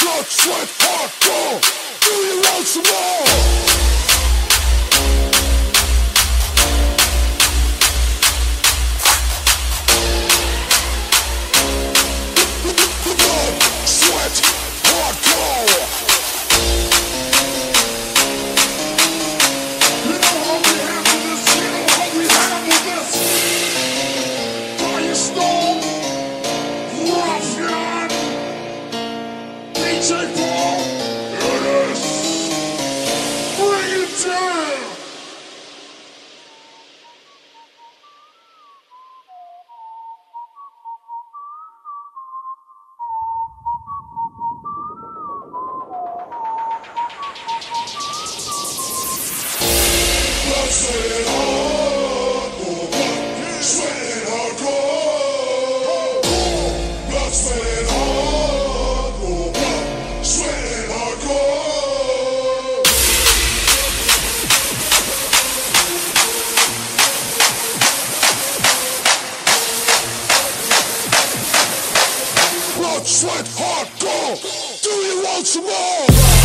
Blood, sweat, hardcore Do you want some more? sweat hardcore. Do you want some more?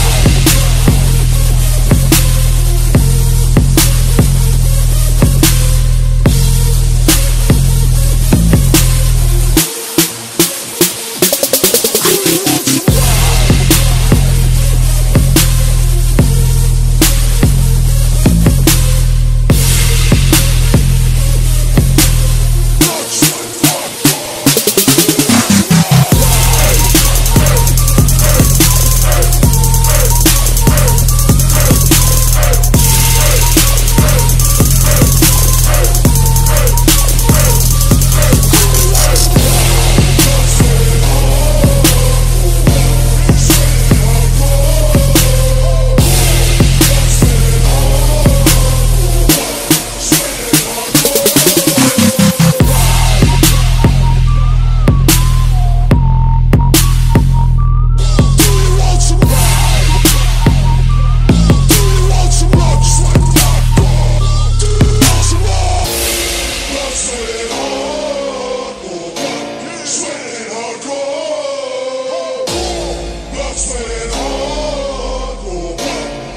sweating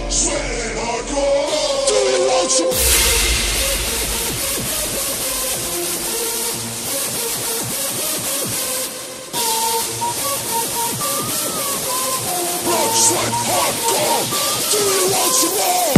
sweating hardcore. Do you want some? Blood, sweat, hardcore. Do you want some more?